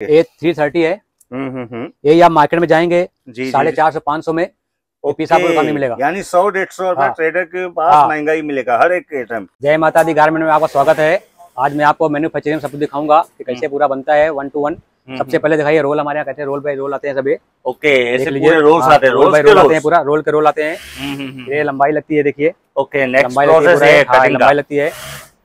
ये three thirty है। हम्म हम्म हम्म। यही आप मार्केट में जाएँगे साढ़े चार सौ पाँच सौ में पीस आपको नहीं मिलेगा। यानी सौ डेढ़ सौ रुपए हाँ। ट्रेडर के पास हाँ। महँगा ही मिलेगा हर एक आइटम जय माता दी गारमेंट में आपका स्वागत है। आज मैं आपको मैन्युफैक्चरिंग सब कुछ दिखाऊँगा कि कैसे पूरा बनता है वन टू वन सबसे पहले दिखाइए रोल हमारे यहाँ कैसे रोल बाय रोल आते हैं सभी। ओके ऐसे पूरे हाँ, आते हैं रोल बाय रोल आते हैं पूरा रोल के रोल आते हैं। हम्म, हम्म, हम्म। ये लंबाई लगती है देखिए। ओके लंबाई लगती है है हाँ, लंबाई लगती है।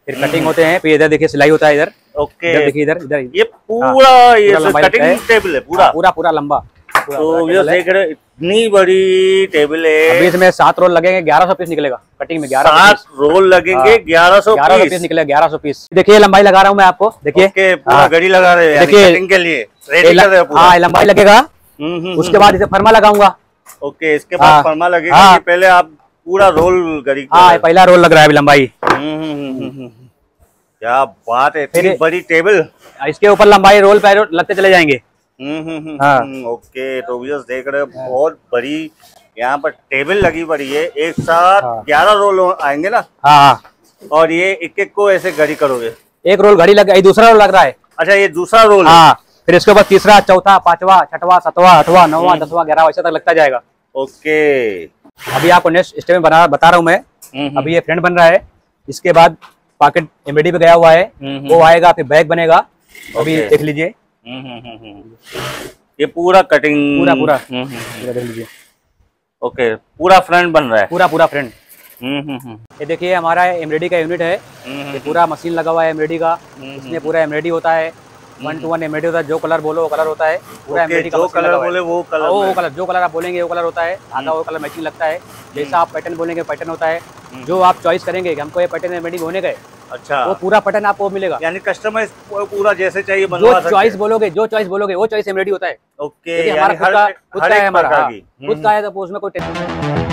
फिर कटिंग होते हैं फिर इधर देखिए सिलाई होता है इधर। ओके देखिए इधर इधर ये पूरा ये पूरा है। कटिंग टेबल है पूरा। पूरा पूरा लंबा। तो ये देख रहे इतनी बड़ी टेबल अभी है इसमें सात रोल लगेंगे ग्यारह सौ पीस निकलेगा। कटिंग में ग्यारह सात रोल लगेंगे हाँ। ग्यारह सौ ग्यारह सौ पीस निकलेगा ग्यारह सौ पीस देखिए लंबाई लगा रहा हूँ मैं आपको। देखिए। ओके पूरा हाँ। घड़ी लगा रहे हैं देखिए, कटिंग के लिए। रेडी कर रहे हैं हाँ लंबाई लगेगा। हम्म, हम्म, उसके बाद इसे फरमा लगाऊँगा। ओके इसके हाँ। बाद फरमा लगेगा हाँ। पहले आप पूरा रोल गरी हाँ पहला रोल लग रहा है अभी लंबाई हम्म, हम्म, हम्म, हम्म, हम्म। क्या बात है इतनी फिर- बड़ी टेबल। इसके ऊपर लंबाई रोल पे रोल लगते चले जाएँगे। हम्म, हम्म, हम्म, हाँ। हम्म, ओके तो देख रहे हैं बहुत बड़ी यहाँ पर टेबल लगी पड़ी है। एक साथ ग्यारह हाँ। रोल आएँगे ना? हाँ हाँ। और ये एक एक को ऐसे गरी करोगे? एक रोल घड़ी लग दूसरा रोल लग रहा है। अच्छा ये दूसरा रोल हाँ? फिर इसके ऊपर तीसरा चौथा पांचवा छठवा सतवा आठवा नौवा। दसवा ग्यारहवा ऐसा तक लगता जाएगा। ओके। अभी आपको नेक्स्ट स्टेप में बना बता रहा हूँ मैं। अभी ये फ्रेंड बन रहा है। इसके बाद पॉकेट एमडी पे गया हुआ है। हम्म, वो आएगा फिर बैग बनेगा। अभी। देख लीजिए। हम्म, हम्म, हम्म, हम्म। ये पूरा कटिंग पूरा- पूरा। हम्म, हम्म, हम्म। देख लीजिए। ओके पूरा फ्रंट बन रहा है। पूरा पूरा फ्रंट हम्म, हम्म, हम्म, ये देखिए हमारा एमरेडी का यूनिट है। हम्म, ये पूरा मशीन लगा हुआ है एमरेडी का। हम्म, इसमें पूरा एमरेडी होता है। वन टू वन एमरेडी होता है जो कलर बोलो वो कलर होता है। पूरा ओके, जो कलर बोले वो हाँ, कलर वो कलर जो कलर आप बोलेंगे वो कलर होता है। आधा वो कलर मैचिंग लगता है। जैसा आप पैटर्न बोलेंगे पैटर्न होता है। जो आप चॉइस करेंगे हमको ये पैटर्न एमरेडी होने गए अच्छा। वो पूरा पैटर्न आपको मिलेगा। यानी कस्टमाइज पूरा जैसे चाहिए जो चॉइस बोलोगे जो चॉइस बोलोगे वो चॉइस एमरेडी होता है। ओके हमारा खुद का खुद का है हमारा। हाँ। खुद का है तो उसमें कोई tension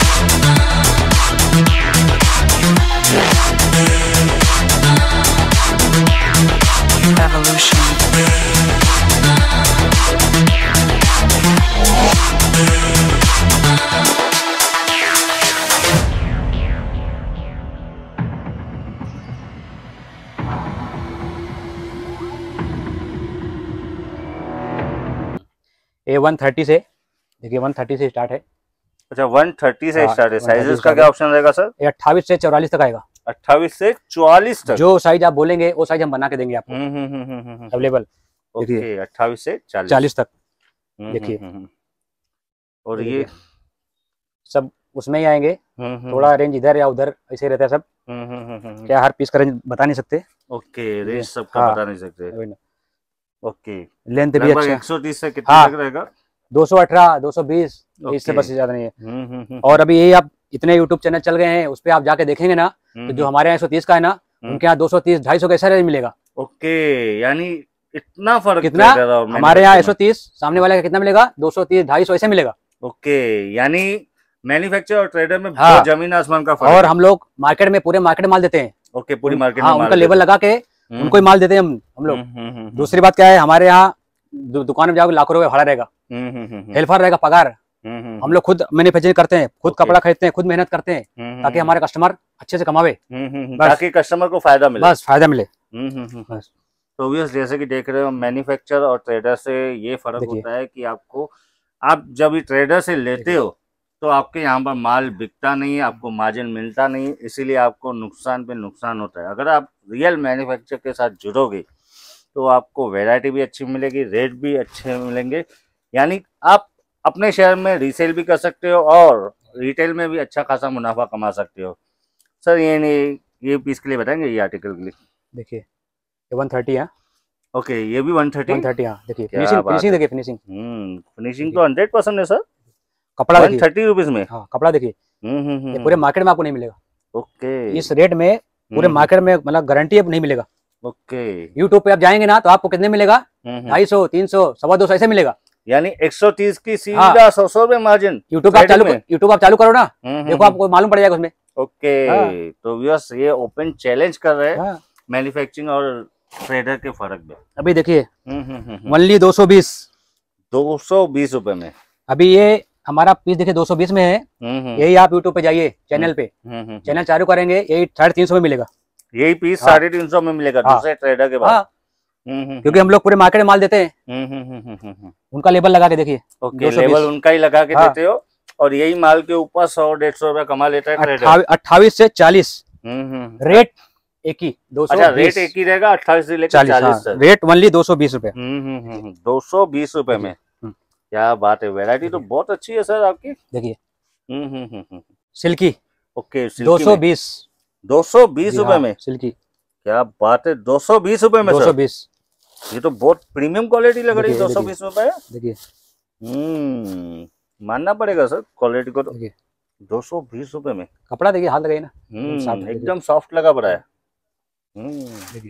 ये वन थर्टी से देखिए वन थर्टी से स्टार्ट है। अच्छा 130 से हाँ, स्टार्ट है। 130 साइजेस का क्या ऑप्शन रहेगा सर ये अट्ठाईस से चौवालीस तक आएगा। 28 से 44 तक? जो साइज़ आप बोलेंगे वो साइज़ हम बना के देंगे आपको। हम्म हम्म हम्म हम्म, अवेलेबल ओके 28 से चालीस। तक। देखिए। और ये? सब उसमें ही आएँगे। थोड़ा रेंज इधर या उधर ऐसे रहता है सब। क्या हर पीस का रेंज बता नहीं सकते? ओके रेंज सबका हाँ। बता नहीं सकते। ओके। लेंथ भी अच्छा 130 से कितने हाँ। तक रहेगा? दो सौ अठारह दो सौ बीस इससे। बस ज़्यादा नहीं है। हम्म, हम्म, हम्म, और अभी ये आप इतने यूट्यूब चैनल चल गए हैं उस पर आप जाके देखेंगे ना तो जो हमारे यहाँ एक सौ तीस का है ना। उनके यहाँ दो सौ तीस ढाई सौ का ऐसा रेंज मिलेगा। ओके यानी इतना फ़र्क कितना? हमारे यहाँ एक सौ तीस सामने वाले का कितना मिलेगा? दो सौ तीस ढाई सौ ऐसे मिलेगा। ओके यानी मैन्युफैक्चर और ट्रेडर में हाँ। ज़मीन आसमान का फ़र्क और हम लोग मार्केट में पूरे मार्केट माल देते हैं। ओके पूरी मार्केट हाँ उनका लेबल लगा के उनको ही माल देते हैं हम हम लोग। दूसरी दूसरी बात क्या है हमारे यहाँ दु, दुकान में जाओगे लाखों रुपए भाड़ा रहेगा। हेल्पर रहेगा पगार। हम लोग खुद मैन्युफैक्चरिंग करते हैं खुद Okay. कपड़ा खरीदते हैं खुद मेहनत करते हैं ताकि हमारे कस्टमर अच्छे से कमावे। ताकि कस्टमर को फ़ायदा मिले। बस फ़ायदा मिले। हम्म, हम्म, हम्म। बस। तो जैसे कि देख रहे हो मैन्युफैक्चर और ट्रेडर से ये फ़र्क होता है कि आपको आप जब ट्रेडर से लेते हो तो आपके यहाँ पर माल बिकता नहीं है आपको मार्जिन मिलता नहीं इसीलिए आपको नुकसान पे नुकसान होता है। अगर आप रियल मैन्युफैक्चर के साथ जुड़ोगे तो आपको वैरायटी भी अच्छी मिलेगी रेट भी अच्छे मिलेंगे। यानी आप अपने शहर में रीसेल भी कर सकते हो और रिटेल में भी अच्छा खासा मुनाफा कमा सकते हो। सर ये नहीं ये पीस के लिए बताएँगे ये आर्टिकल के लिए? देखिए ये वन थर्टी है। ओके ये भी वन थर्टी वन थर्टी हाँ देखिए फिनिशिंग फिनिशिंग देखिए फिनिशिंग हम्म फिनिशिंग तो हंड्रेड परसेंट है सर। कपड़ा वन थर्टी रुपीज़ में? हाँ कपड़ा देखिए। हम्म हम्म हम्म। पूरे मार्केट में आपको नहीं मिलेगा। ओके इस रेट में पूरे हम्म, मार्केट में मतलब गारंटी अब नहीं मिलेगा। ओके। यूट्यूब पे आप जाएँगे ना तो आपको कितने मिलेगा? हम्म, हम्म। ढाई सौ तीन सौ सवा दो सौ ऐसे मिलेगा। यानी 130 की हाँ। सीधा सौ सौ रुपए मार्जिन यूट्यूब आप चालू यूट्यूब आप चालू करो ना। हम्म, देखो आपको मालूम पड़ जाएगा उसमें। ओके हाँ। तो व्यूअर्स ये ओपन चैलेंज कर रहे हैं हाँ। मैन्युफैक्चरिंग और ट्रेडर के फ़र्क में अभी देखिए हम्म, हम्म, हम्म, हम्म। ओनली दो सौ बीस। दो सौ बीस रुपए में। अभी ये हमारा पीस देखिए दो सौ बीस में है। हम्म, हम्म, यही आप यूट्यूब पे जाइए चैनल पे। हम्म, हम्म। चैनल चालू करेंगे यही साढ़े तीन सौ में मिलेगा। यही पीस हाँ। साढ़े तीन सौ में मिलेगा हाँ। दूसरे ट्रेडर के बाद हाँ। क्योंकि हम लोग पूरे मार्केट में माल देते हैं। उनका लेबल लगा के देखिए। ओके 220 लेवल उनका ही लगा के। देते हो और यही माल के ऊपर सौ डेढ़ सौ रुपया कमा लेता है अट्ठावी- अट्ठाईस से चालीस। रेट एक ही दो सौ अच्छा रेट एक ही रहेगा अट्ठाईस से लेकर चालीस रेट ओनली दो सौ बीस रूपए दो सौ बीस रूपए में। क्या बात है वैरायटी तो बहुत अच्छी है सर आपकी। देखिए। हम्म, हम्म, हम्म। सिल्की। ओके दो सौ बीस। दो सौ बीस रुपए में? सिल्की। क्या बात है दो सौ बीस रूपए में दो सौ बीस। ये तो बहुत प्रीमियम क्वालिटी लग रही है दो सौ बीस रूपए देखिए। हम्म मानना पड़ेगा सर क्वालिटी को तो। दो सौ बीस रूपए में? कपड़ा देखिए हाथ लगाइए ना। एकदम सॉफ्ट लगा पड़ा है।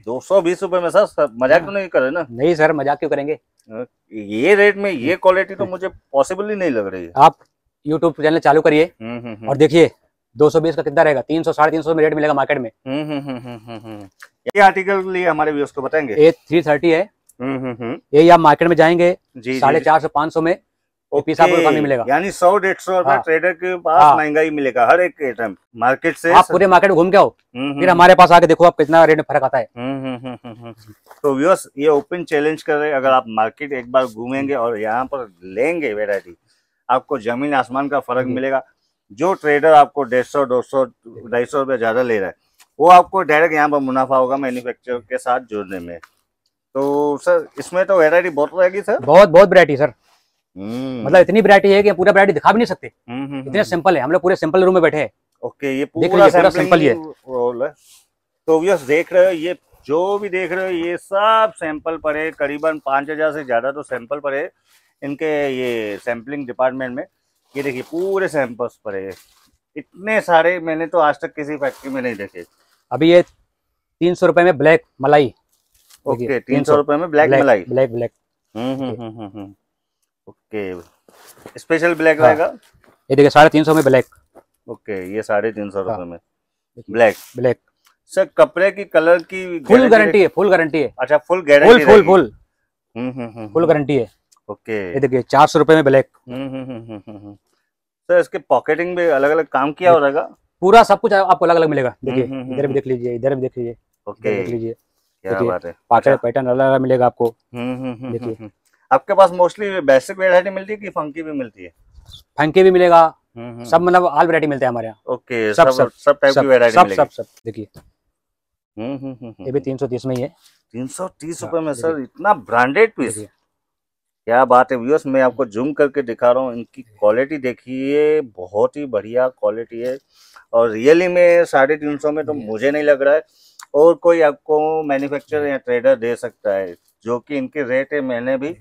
दो सौ बीस रूपए में सर? सर, मज़ाक तो नहीं कर रहे ना? नहीं सर मज़ाक क्यों करेंगे? ये रेट में ये क्वालिटी तो मुझे पॉसिबल ही नहीं लग रही है। आप यूट्यूब चैनल चालू करिए हम्म, हम्म, हम्म। और देखिए दो सौ बीस का कितना रहेगा? तीन सौ साढ़े तीन सौ में रेट मिलेगा मार्केट में। ये आर्टिकल लिए हमारे व्यूअर्स को बताएँगे। ए थ्री थर्टी है। यही आप मार्केट में जाएँगे साढ़े चार सौ पाँच सौ में। कम ही मिलेगा। यानी सौ डेढ़ सौ रुपए हाँ। ट्रेडर के पास हाँ। महँगा मिलेगा हर एक आइटम मार्केट से आप पूरे मार्केट घूम के आओ हम्म, फिर हम्म, हमारे पास आके देखो आप कितना रेट में फ़र्क आता है हम्म। तो व्यूअर्स ये ओपन चैलेंज कर रहे हैं अगर आप मार्केट एक बार घूमेंगे और यहाँ पर लेंगे वेरायटी आपको ज़मीन आसमान का फ़र्क मिलेगा जो ट्रेडर आपको डेढ़ सौ दो सौ ढाई सौ रुपये ज़्यादा ले रहा है वो आपको डायरेक्ट यहाँ पर मुनाफा होगा मैन्युफैक्चर के साथ जुड़ने में तो सर इसमें तो वेरायटी बहुत रहेगी सर बहुत बहुत वैरायटी सर मतलब इतनी वैरायटी है कि पूरा वैरायटी दिखा भी नहीं सकते। हम्म, हम्म, इतने हम्म। सिंपल है। हम लोग पूरे सिंपल रूम में बैठे हैं। ओके ये पूरा पूरा ही है। तो व्यस देख रहे हो ये जो भी देख रहे हो ये सब सैंपल पड़े करीबन पाँच हज़ार से ज़्यादा तो सैंपल पड़े इनके ये सैंपलिंग डिपार्टमेंट में। ये देखिए पूरे सैंपल्स पड़े हैं। इतने सारे मैंने तो आज तक किसी फैक्ट्री में नहीं देखे। अभी ये तीन सौ रुपए में ब्लैक मलाई। ओके तीन सौ रुपए में ब्लैक मलाई। ब्लैक ब्लैक हम्म हम्म हम्म हम्म, हम्म। ओके स्पेशल ब्लैक हाँ। रहेगा ये देखिए साढ़े तीन सौ में ब्लैक ओके ये साढ़े तीन सौ हाँ। रुपए में ब्लैक ब्लैक सर कपड़े की कलर की फुल गारंटी है फुल गारंटी है। अच्छा full full guarantee full full hmm full guarantee है। ओके। ये देखिए चार सौ रुपए में ब्लैक हम्म हम्म हम्म हम्म, हम्म, हम्म। सर इसके पॉकेटिंग में अलग अलग काम किया हो रहेगा? पूरा सब कुछ आपको अलग अलग मिलेगा देखिए इधर भी देख लीजिए इधर भी देख लीजिए। ओके। देख लीजिए। क्या बात है। पैटर्न अलग अलग मिलेगा आपको। हम्म हम्म, देखिए। हम्म, हम्म। आपके पास मोस्टली बेसिक वेरायटी मिलती है कि फंकी भी मिलती है? फंके भी मिलेगा। हम्म, सब मतलब ऑल वैरायटी मिलते हैं हमारे यहाँ। ओके सब- सब सब, टाइप की वेरायटी सब सब सब। देखिए। हम्म, हम्म, हम्म, ये भी तीन सौ तीस में ही है। तीन सौ तीस हाँ, रुपए में सर इतना ब्रांडेड पीस क्या बात है व्यूअर्स मैं आपको जूम करके दिखा रहा हूँ इनकी क्वालिटी देखिए बहुत ही बढ़िया क्वालिटी है। और रियली में साढ़े तीन सौ में तो मुझे नहीं लग रहा है। और कोई आपको मैन्युफैक्चरर या ट्रेडर दे सकता है जो कि इनके रेट है मैंने भी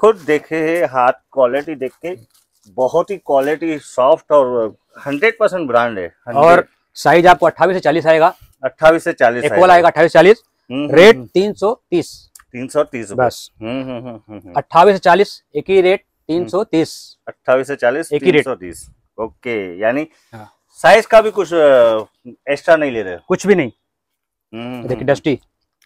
खुद देखे है हाथ क्वालिटी देख के बहुत ही क्वालिटी सॉफ्ट और हंड्रेड परसेंट ब्रांड है 100. और साइज़ आपको अट्ठाईस से चालीस आएगा। अट्ठाईस से चालीस एक वाला आएगा अट्ठाईस चालीस। हम्म, रेट तीन सौ तीस। तीन सौ तीस बस। हम्म हम्म हम्म हम्म, हम्म। से चालीस एक ही रेट तीन सौ तीस। अट्ठाईस से चालीस एक ही रेट। सौ तीस। ओके यानी हाँ। साइज़ का भी कुछ एक्स्ट्रा नहीं ले रहे कुछ भी नहीं। हम्म, देखिए हम्म, डस्टी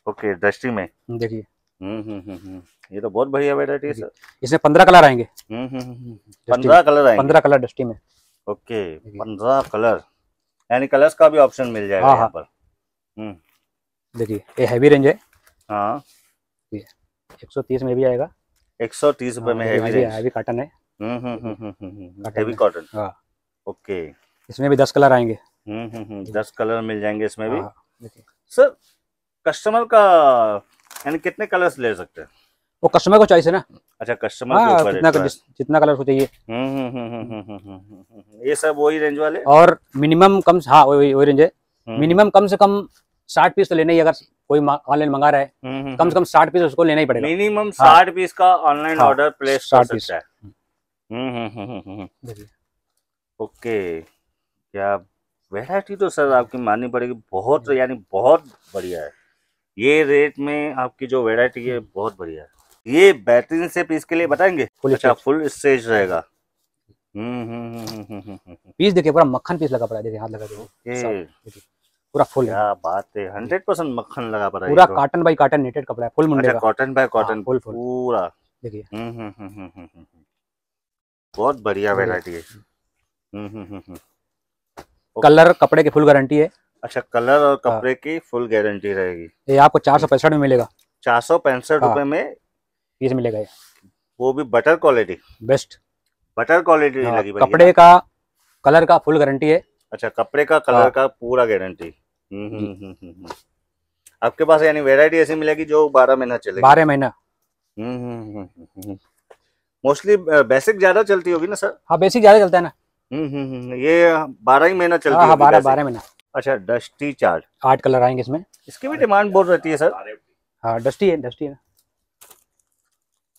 ओके दस्ती में। देखिए। हम्म, हम्म, हम्म। ये तो बहुत बढ़िया वेरायटी है सर। इसमें पंद्रह कलर आएँगे। पंद्रह कलर आएँगे? पंद्रह कलर डस्टी में। ओके पंद्रह कलर। यानी कलर्स का भी ऑप्शन मिल जाएगा हाँ, यहाँ हाँ। पर। हम्म, देखिए ये हैवी रेंज है। हाँ। एक सौ तीस में भी आएगा। एक सौ तीस रुपए में हैवी रेंज हैवी कॉटन है। हैवी कॉटन हाँ। ओके। इसमें भी दस कलर आएँगे। हम्म, हम्म, दस कलर मिल जाएँगे इसमें भी। हाँ, सर कस्टमर का यानी कितने कलर्स ले सकते हैं वो कस्टमर को चॉइस है ना अच्छा कस्टमर हाँ, के जितना, कलर, जितना कलर हो चाहिए ये सब वही रेंज वाले और मिनिमम कम हाँ वही वही रेंज है मिनिमम कम से कम साठ पीस तो लेना ही अगर कोई ऑनलाइन मंगा रहा है कम से कम साठ पीस उसको लेना ही पड़ेगा मिनिमम साठ पीस का ऑनलाइन ऑर्डर प्लेस साठ पीस है ओके क्या वेराइटी तो सर आपकी माननी पड़ेगी बहुत यानी बहुत बढ़िया है ये रेट में आपकी जो वेराइटी है बहुत बढ़िया है ये बेहतरीन से पीस के लिए बताएँगे Full अच्छा फुल स्टेज रहेगा हम्म हम्म हम्म हम्म हम्म, हम्म, पीस देखिए पूरा मक्खन पीस लगा पड़ा है देखिए हाथ लगा देखिए पूरा फुल है क्या बात है हंड्रेड परसेंट मक्खन लगा पड़ा है पूरा तो। कॉटन बाई कॉटन नेटेड कपड़ा है फुल मुंडे अच्छा कॉटन बाय कॉटन full। पूरा देखिए हम्म हम्म हम्म हम्म हम्म, हम्म, हम्म। बहुत बढ़िया। वैरायटी है हम्म हम्म हम्म हम्म। कलर कपड़े की फुल गारंटी है अच्छा कलर और कपड़े हाँ। कपड़े की फुल गारंटी रहेगी। ये आपको चार सौ पैंसठ में मिलेगा। चार सौ पैंसठ रूपए में पीस मिलेगा ये। वो भी butter quality best. Butter quality हाँ, लगी कपड़े का कलर का फुल गारंटी है। अच्छा कपड़े का कलर हाँ। का पूरा गारंटी हम्म, हम्म, हम्म। आपके पास यानी वैरायटी ऐसी मिलेगी जो बारह महीना चलेगी? बारह महीना। मोस्टली बेसिक ज़्यादा चलती होगी ना सर हाँ बेसिक ज़्यादा चलता है ना। हम्म, हम्म, ये बारह ही महीना चलती हाँ हाँ बारह बारह महीना। अच्छा डस्टी चार्ट आठ कलर आएँगे इसमें इसकी भी डिमांड बहुत रहती है सर हाँ डस्टी है डस्टी है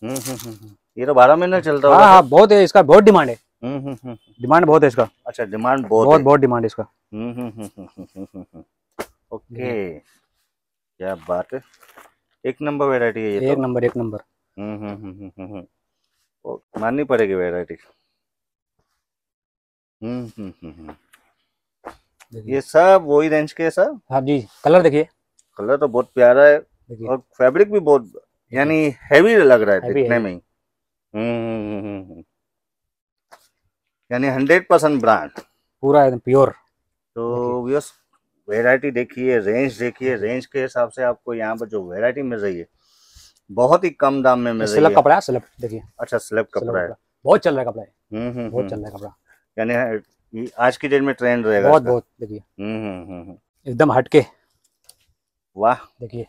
हम्म, हम्म, हम्म, हम्म। ये तो बारह महीना चलता हाँ हाँ बहुत है इसका बहुत डिमांड है? हम्म, हम्म, हम्म। डिमांड बहुत है इसका अच्छा डिमांड बहुत बहुत बहुत डिमांड है इसका हम्म, हम्म, हम्म, हम्म, हम्म, हम्म, हम्म, हम्म। ओके क्या बात है एक नंबर वैरायटी है ये एक तो नंबर एक नंबर हम्म, हम्म, हम्म, हम्म, हम्म, हम्म। माननी पड़ेगी वैरायटी हम्म, हम्म, हम्म, हम्म। ये सब वही रेंज के है सर हाँ जी कलर देखिए। कलर तो बहुत प्यारा है और फैब्रिक भी बहुत यानी हैवी लग रहा है दिखने में ही। हम्म, हम्म, हम्म। यानी हंड्रेड परसेंट ब्रांड पूरा एकदम प्योर तो व्यस वैरायटी देखिए रेंज देखिए रेंज के हिसाब से आपको यहाँ पर जो वैरायटी मिल रही है बहुत ही कम दाम में मिल रही है। कपड़ा है स्लब देखिए। अच्छा स्लैब कपड़ा है। बहुत चल रहा है कपड़ा। है बहुत। चल रहा है कपड़ा। यानी आज की डेट में ट्रेंड रहेगा बहुत बहुत देखिए। हम्म, हम्म, हम्म। एकदम हटके। वाह। देखिए।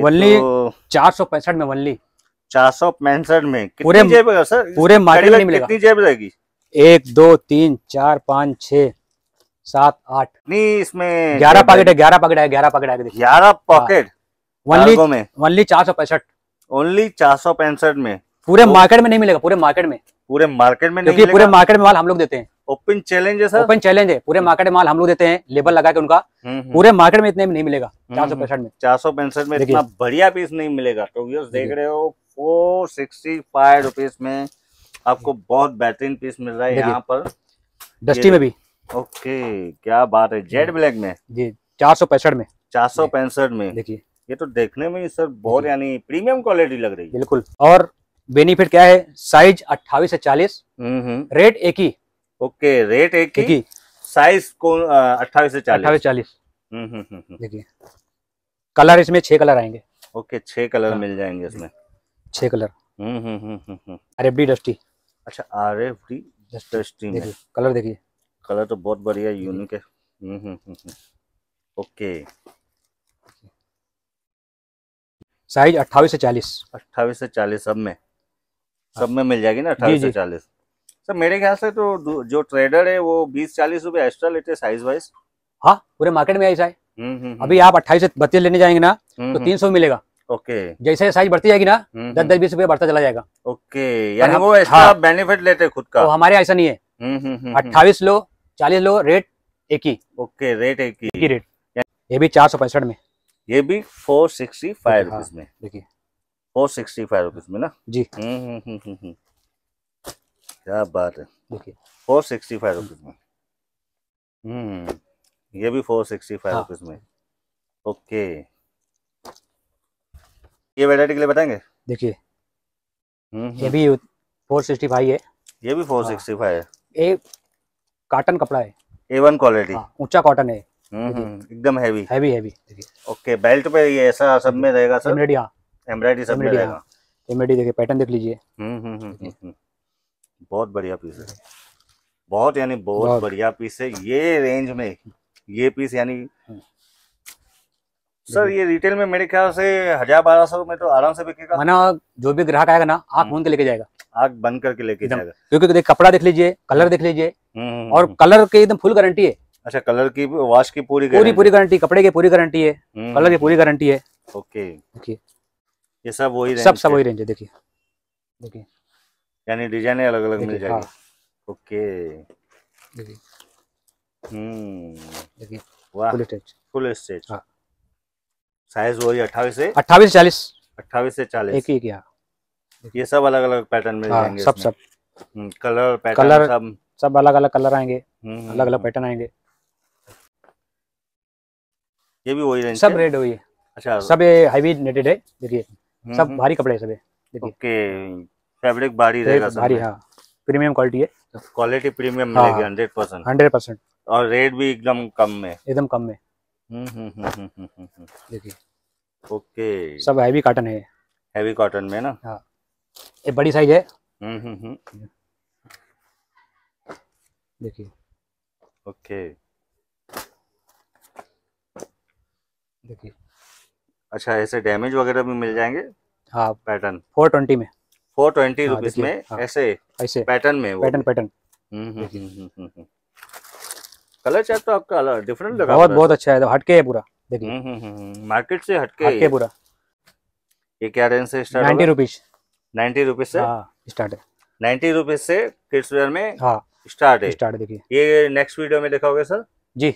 वनली- तो चार सौ पैंसठ में वनली चार सौ पैंसठ में। पूरे- जेब सर? पूरे मार्केट में मिलेगा। कितनी जेब रहेगी? एक दो तीन चार पाँच छः सात आठ। नहीं इसमें ग्यारह पैकेट है। ग्यारह पैकेट है ग्यारह पैकेट है। ग्यारह पॉकेट वनली में। वनली चार सौ पैंसठ। ओनली चार सौ पैंसठ में। पूरे तो- मार्केट में नहीं मिलेगा पूरे मार्केट में। पूरे मार्केट में क्योंकि पूरे मार्केट में माल हम लोग देते हैं। ओपन चैलेंज है सर? ओपन चैलेंज है। पूरे मार्केट में माल हम लोग देते हैं लेबल लगा के उनका। पूरे मार्केट में इतने में नहीं मिलेगा चार सौ पैंसठ में। चार सौ पैंसठ में इतना बढ़िया पीस नहीं मिलेगा तो देख रहे हो फोर सिक्सटी फाइव रुपीज़ में आपको बहुत बेहतरीन पीस मिल रहा है यहाँ पर। डस्टी में भी। ओके क्या बात है। जेड ब्लैक में? जी चार सौ पैंसठ में। चार सौ पैंसठ में। देखिए। ये तो देखने में ही सर बहुत यानी प्रीमियम क्वालिटी लग रही है। बिल्कुल। और बेनिफिट क्या है? साइज़ अट्ठाईस से चालीस हम्म हम्म। रेट एक ही। ओके रेट एक एक ही। साइज़ को अट्ठाईस से चालीस? अट्ठाईस चालीस। हम्म। देखिए। कलर इसमें छह कलर आएँगे। ओके छह कलर हाँ। मिल जाएँगे इसमें। छह कलर। हम्म हम्म हम्म हम्म, हम्म। R F D dusty. अच्छा आर एफ़ डी देखिए कलर देखिए। कलर तो बहुत बढ़िया यूनिक है। ओके। साइज़ अट्ठाईस से चालीस। अट्ठाईस से चालीस सब में। सब में मिल जाएगी ना अट्ठाईस से चालीस। सर मेरे ख्याल से तो जो ट्रेडर है वो बीस चालीस रुपए एक्स्ट्रा लेते हैं साइज़ वाइज हाँ पूरे मार्केट में ऐसा है हम्म हम्म अभी आप अट्ठाईस से बत्तीस लेने जाएँगे ना हम्म, तो हम्म, तीन सौ मिलेगा। ओके। जैसे साइज़ बढ़ती जाएगी ना हम्म, दस दस बीस रुपये बढ़ता चला जाएगा। ओके यानी वो एक्स्ट्रा हाँ। बेनिफिट लेते हैं खुद का। तो हमारे ऐसा नहीं है। हम्म हम्म हम्म, हम्म, अट्ठाईस लो चालीस लो रेट एक ही। ओके रेट एक ही। ही रेट ये भी चार सौ पैंसठ में। ये भी फोर सिक्सटी फाइव हाँ। में। देखिए। फोर सिक्सटी फाइव रुपीज़ में ना? जी। हम्म हम्म हम्म हम्म, हम्म। क्या बात है। देखिए। फोर सिक्सटी फाइव रुपीज़ में। हम्म ये भी फोर सिक्सटी फाइव हाँ। रुपीज़ में। ओके। ये वैरायटी के लिए बताएँगे? देखिए। हम्म, ये भी फोर सिक्सटी फाइव है। ये भी फोर हाँ। सिक्सटी फाइव है। ये काटन कपड़ा है। ए वन क्वालिटी ऊँचा कॉटन है। एकदम हैवी हैवी हैवी देखिए। ओके बेल्ट पे ये ऐसा सब में रहेगा सर? हाँ। एम्ब्रॉयडरी सब एमरेडी हाँ। देखिए पैटर्न देख लीजिए। हम्म हम्म हम्म। बहुत बढ़िया पीस है। बहुत यानी बहुत बहुत। बढ़िया पीस है। ये रेंज में ये पीस यानी हम्म। सर ये रिटेल में मेरे ख्याल से हज़ार बारह सौ में तो आराम से बिकेगा। माना जो भी ग्राहक आएगा ना आग। मूंद के लेके जाएगा। आग बंद करके लेके जाएगा। क्योंकि देख कपड़ा देख लीजिए कलर देख लीजिए और। कलर के एकदम फुल गारंटी है। अच्छा कलर की वॉश की पूरी पूरी पूरी गारंटी कपड़े की पूरी गारंटी है। कलर की पूरी गारंटी है। ओके देखिए। ये सब वही सब सब वही रेंज है देखिए। देखिए। यानी डिज़ाइन अलग अलग मिल जाएगी। हाँ। ओके। देखिए। हम्म। देखिए वाह। फुल स्टेज फुल स्टेज हाँ। साइज़ वही अट्ठाईस से? अट्ठाईस चालीस। अट्ठाईस से चालीस। एक ही एक ही, ये सब अलग अलग पैटर्न मिल हाँ जाएँगे सब सब। हम्म, कलर पैटर्न कलर सब। सब अलग अलग कलर आएँगे। हम्म, अलग अलग हम्म, पैटर्न आएँगे। ये भी वही रेंज सब रेड हुई है अच्छा। सब ये हैवी नेटेड है। देखिए। हम्म, सब हम्म, भारी कपड़े हैं सब देखिए। ओके फैब्रिक भारी रहेगा सब भारी हाँ। प्रीमियम क्वालिटी है। क्वालिटी प्रीमियम हाँ, मिलेगी हाँ। हंड्रेड परसेंट हंड्रेड परसेंट और रेट भी एकदम कम में। एकदम कम में। हम्म, हम्म, हम्म, हम्म, हम्म, हम्म, हम्म। देखिए। ओके। सब हैवी कॉटन है। हैवी कॉटन में ना? हाँ। ये बड़ी साइज़ है। हम्म, हम्म, हम्म, देखिए। ओके। देखिए। अच्छा ऐसे डैमेज वगैरह भी मिल जाएँगे? हाँ पैटर्न फोर ट्वेंटी में। फोर ट्वेंटी हाँ, रुपीज़ में हाँ। ऐसे ऐसे। पैटर्न में वो? पैटर्न पैटर्न हम्म, हम्म, हम्म, हम्म, हम्म, हम्म। कलर चार्ट तो आपका अलग डिफरेंट लगा बहुत बहुत अच्छा है हटके है पूरा देखिए। मार्केट से हटके। हटके पूरा। ये क्या रेंज से start ninety rupees ninety rupees से? हाँ स्टार्ट है। नाइन्टी रुपीज़ से किड्स वेयर में हाँ स्टार्ट है। स्टार्ट देखिए। ये नेक्स्ट वीडियो में दिखाओगे सर जी।